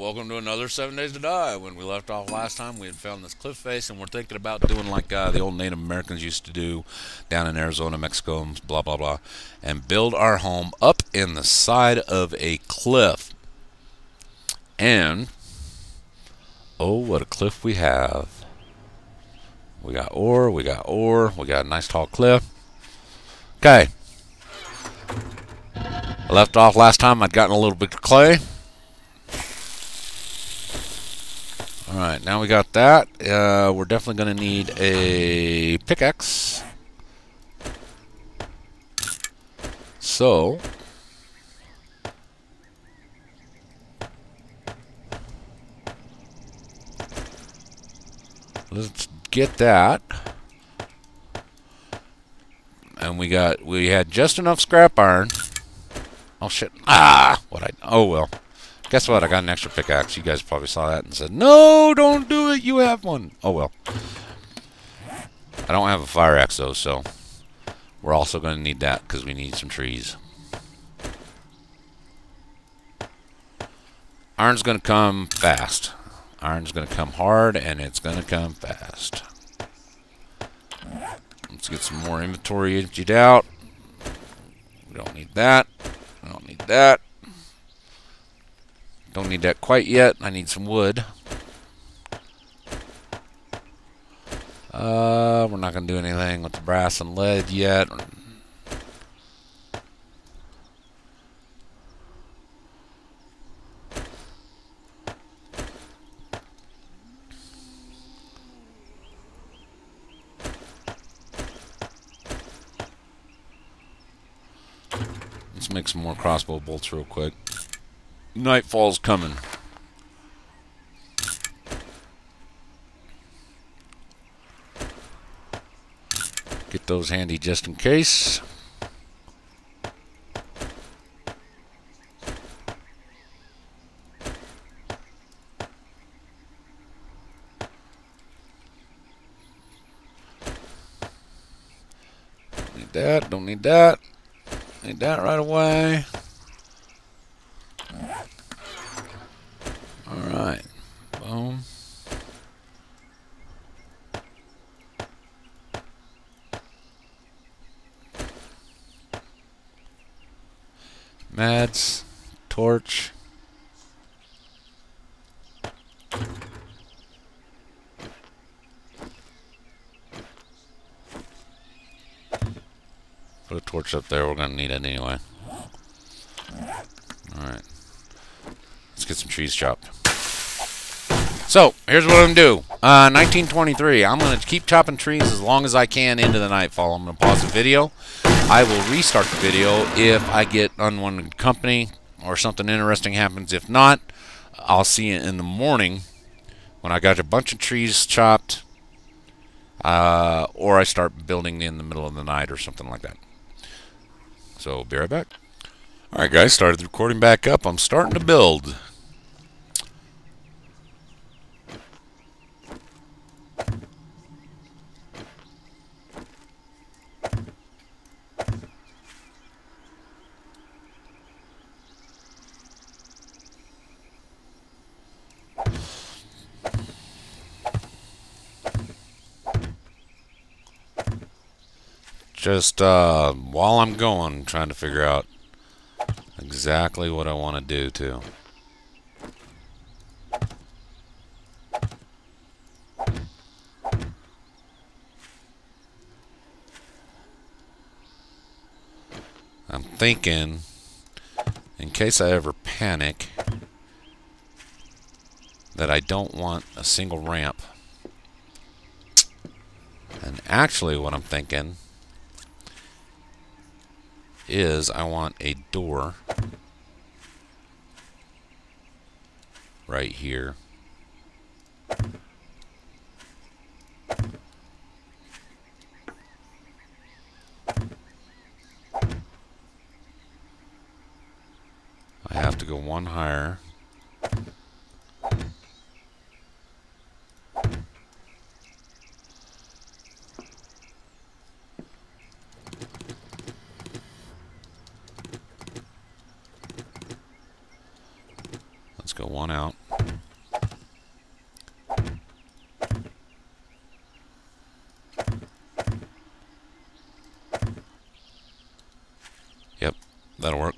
Welcome to another Seven Days to Die. When we left off last time, we had found this cliff face, and we're thinking about doing like uh, the old Native Americans used to do down in Arizona, Mexico, blah, blah, blah, and build our home up in the side of a cliff. And, oh, what a cliff we have. We got ore, we got ore, we got a nice tall cliff. Okay. I left off last time, I'd gotten a little bit of clay. Alright, now we got that. Uh, we're definitely going to need a pickaxe. So... Let's get that. And we got, we had just enough scrap iron. Oh shit. Ah! What I, oh well. Guess what? I got an extra pickaxe. You guys probably saw that and said, No, don't do it. You have one. Oh, well. I don't have a fire axe, though, so we're also going to need that because we need some trees. Iron's going to come fast. Iron's going to come hard, and it's going to come fast. Let's get some more inventory emptied out. We don't need that. We don't need that. Don't need that quite yet. I need some wood. Uh, we're not going to do anything with the brass and lead yet. Let's make some more crossbow bolts real quick. Nightfall's coming. Get those handy just in case. Need that, don't need that. Need that right away. Alright. Boom. Mads. Torch. Put a torch up there. We're to need it anyway. Alright. Let's get some trees chopped. So, here's what I'm going to do. Uh, 1923. I'm going to keep chopping trees as long as I can into the nightfall. I'm going to pause the video. I will restart the video if I get unwanted company or something interesting happens. If not, I'll see you in the morning when I got a bunch of trees chopped uh, or I start building in the middle of the night or something like that. So, be right back. Alright guys, started the recording back up. I'm starting to build. Just uh, while I'm going, trying to figure out exactly what I want to do too. I'm thinking, in case I ever panic, that I don't want a single ramp. And actually what I'm thinking is I want a door right here. I have to go one higher. Go one out. Yep, that'll work.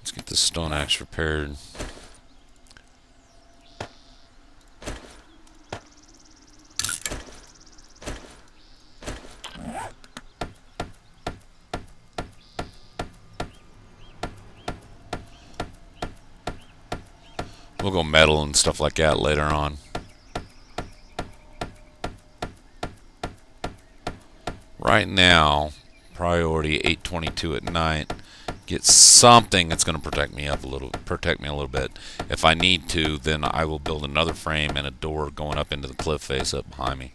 Let's get this stone axe repaired. We'll go metal and stuff like that later on. Right now, priority 822 at night. Get something that's going to protect me up a little, protect me a little bit. If I need to, then I will build another frame and a door going up into the cliff face up behind me.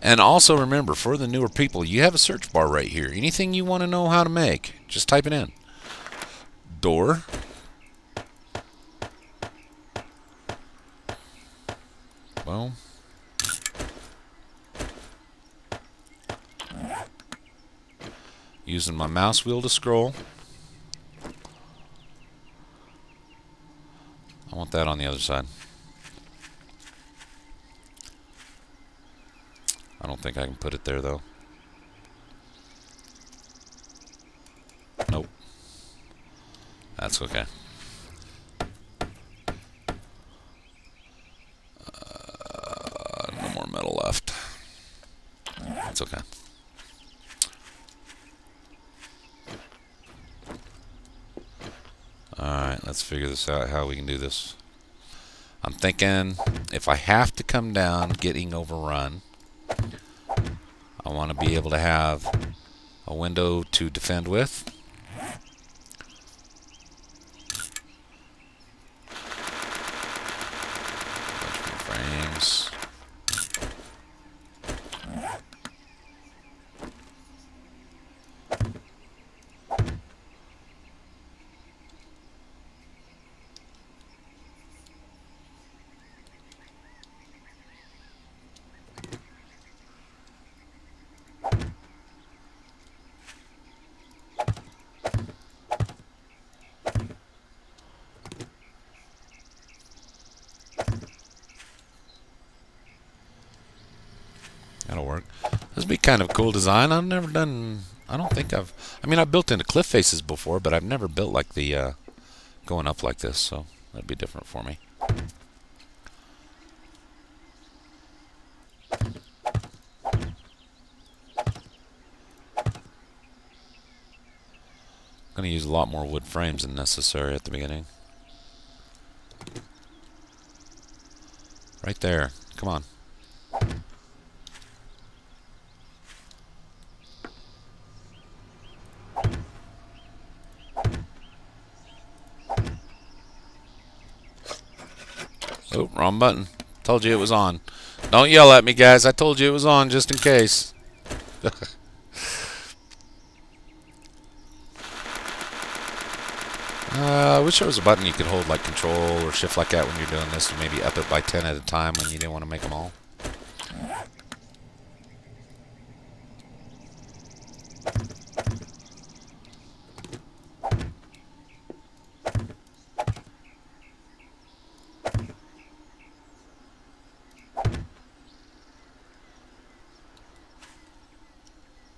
And also remember, for the newer people, you have a search bar right here. Anything you want to know how to make, just type it in door. Well. Using my mouse wheel to scroll. I want that on the other side. I don't think I can put it there though. That's okay. Uh, no more metal left. That's okay. Alright, let's figure this out, how we can do this. I'm thinking if I have to come down getting overrun, I want to be able to have a window to defend with. names. This would be kind of a cool design. I've never done... I don't think I've... I mean, I've built into cliff faces before, but I've never built like the... Uh, going up like this, so that'd be different for me. I'm going to use a lot more wood frames than necessary at the beginning. Right there. Come on. Oh, wrong button. Told you it was on. Don't yell at me, guys. I told you it was on just in case. uh, I wish there was a button you could hold like control or shift like that when you're doing this and maybe up it by 10 at a time when you didn't want to make them all.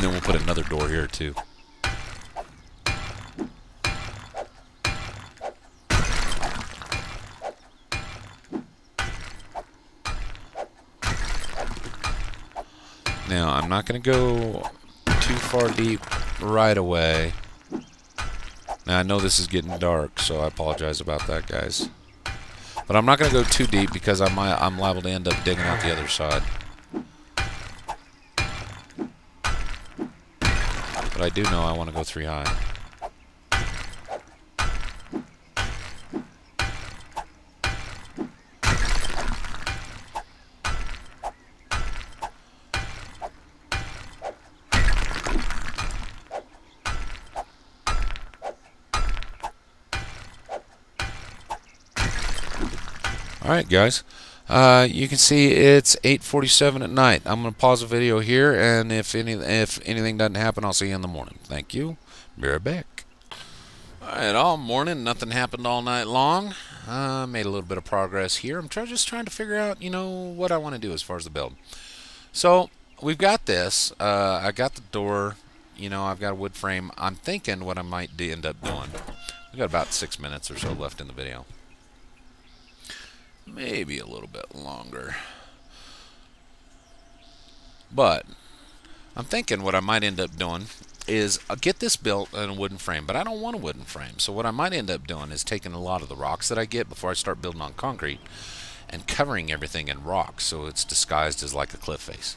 And then we'll put another door here too. Now, I'm not going to go too far deep right away. Now, I know this is getting dark, so I apologize about that, guys. But I'm not going to go too deep because I might, I'm liable to end up digging out the other side. But I do know I want to go three high. Alright guys, uh, you can see it's 8:47 at night. I'm going to pause the video here, and if any if anything doesn't happen, I'll see you in the morning. Thank you. Be right back. Alright, all morning, nothing happened all night long. Uh, made a little bit of progress here. I'm try just trying to figure out, you know, what I want to do as far as the build. So, we've got this. Uh, I got the door. You know, I've got a wood frame. I'm thinking what I might end up doing. We've got about six minutes or so left in the video maybe a little bit longer. But I'm thinking what I might end up doing is I'll get this built in a wooden frame, but I don't want a wooden frame. So what I might end up doing is taking a lot of the rocks that I get before I start building on concrete and covering everything in rocks so it's disguised as like a cliff face.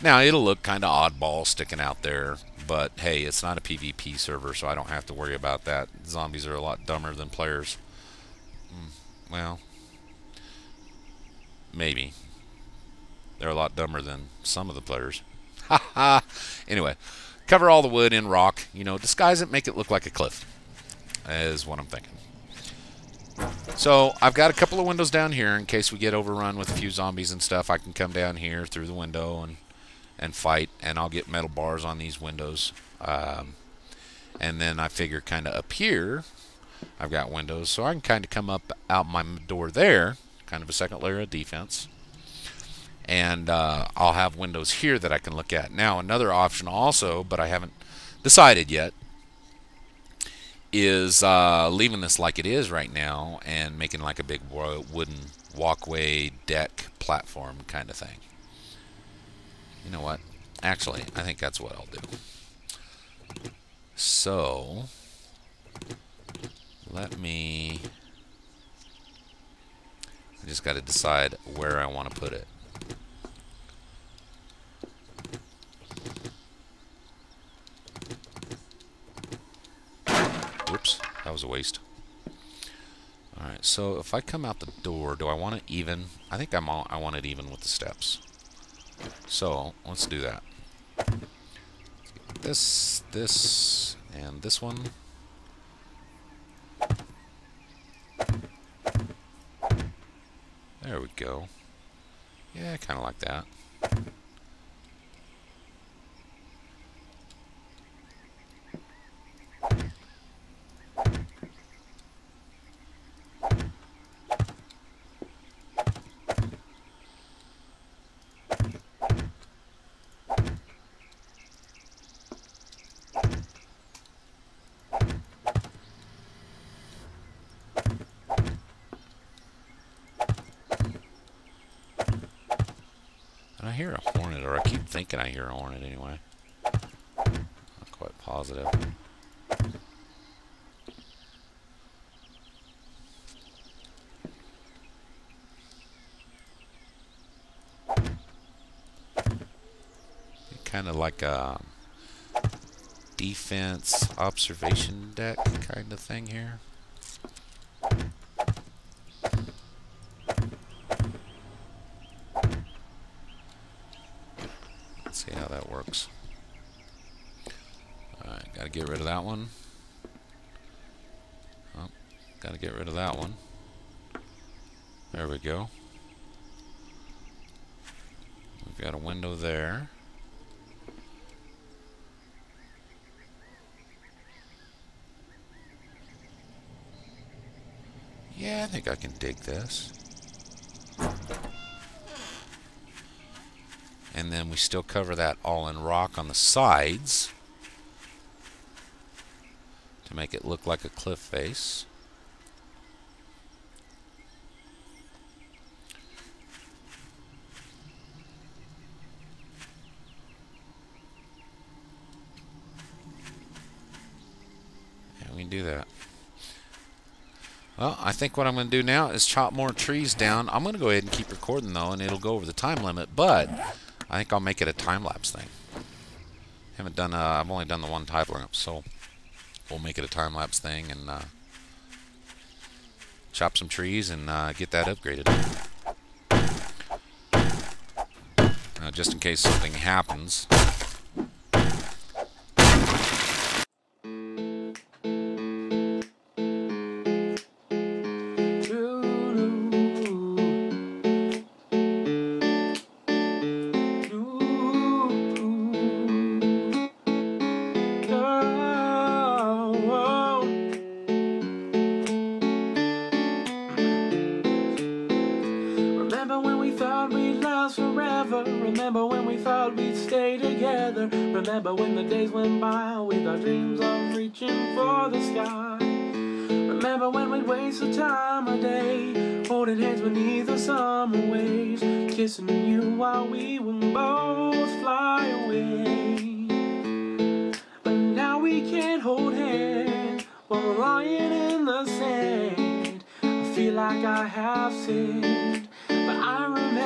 Now, it'll look kind of oddball sticking out there, but hey, it's not a PvP server, so I don't have to worry about that. Zombies are a lot dumber than players. Hmm, well, Maybe. They're a lot dumber than some of the players. Ha ha! Anyway, cover all the wood in rock. You know, disguise it, make it look like a cliff. Is what I'm thinking. So, I've got a couple of windows down here in case we get overrun with a few zombies and stuff. I can come down here through the window and and fight, and I'll get metal bars on these windows. Um, and then I figure kind of up here, I've got windows, so I can kind of come up out my door there kind of a second layer of defense. And uh, I'll have windows here that I can look at. Now, another option also, but I haven't decided yet, is uh, leaving this like it is right now and making like a big wooden walkway deck platform kind of thing. You know what? Actually, I think that's what I'll do. So, let me I just got to decide where I want to put it. Whoops, that was a waste. Alright, so if I come out the door, do I want it even? I think I'm all, I want it even with the steps. So, let's do that. This, this, and this one. There we go. Yeah, kind of like that. I hear a hornet, or I keep thinking I hear a hornet anyway. Not quite positive. Kind of like a defense observation deck kind of thing here. Get rid of that one. Oh, gotta get rid of that one. There we go. We've got a window there. Yeah, I think I can dig this. And then we still cover that all in rock on the sides to make it look like a cliff face. And we can do that. Well, I think what I'm going to do now is chop more trees down. I'm going to go ahead and keep recording, though, and it'll go over the time limit, but I think I'll make it a time-lapse thing. Haven't done. Uh, I've only done the one title up, so we'll make it a time lapse thing and uh, chop some trees and uh, get that upgraded. Uh, just in case something happens. Remember when we thought we'd stay together. Remember when the days went by with our dreams of reaching for the sky. Remember when we'd waste the time a day, holding hands beneath the summer waves, kissing you while we would both fly away. But now we can't hold hands while lying in the sand. I feel like I have sinned,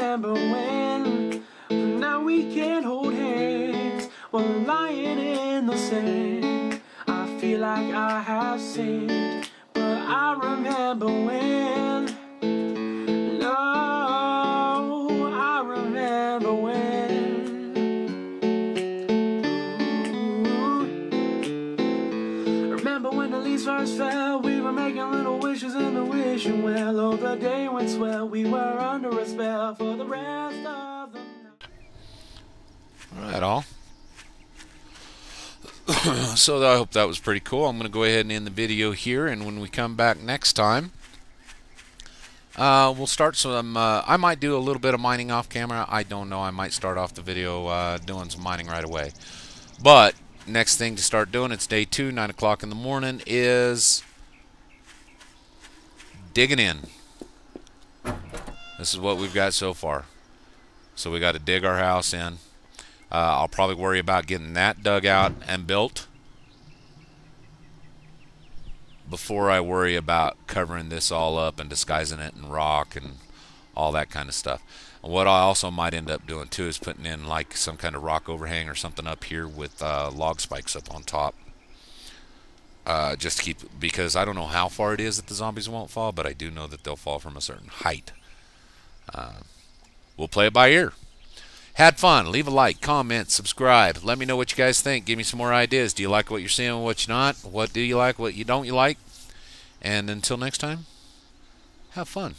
remember when. But now we can't hold hands while lying in the sand. I feel like I have sinned, but I remember when. In well. Oh, the day went swell. We were under a spell for the rest of the night. Alright, all. so I hope that was pretty cool. I'm going to go ahead and end the video here, and when we come back next time, uh, we'll start some. Uh, I might do a little bit of mining off camera. I don't know. I might start off the video uh, doing some mining right away. But next thing to start doing, it's day two, 9 o'clock in the morning, is digging in. This is what we've got so far. So we got to dig our house in. Uh, I'll probably worry about getting that dug out and built before I worry about covering this all up and disguising it in rock and all that kind of stuff. And what I also might end up doing too is putting in like some kind of rock overhang or something up here with uh, log spikes up on top. Uh, just to keep, because I don't know how far it is that the zombies won't fall, but I do know that they'll fall from a certain height. Uh, we'll play it by ear. Had fun. Leave a like, comment, subscribe. Let me know what you guys think. Give me some more ideas. Do you like what you're seeing, what you're not? What do you like, what you don't you like? And until next time, have fun.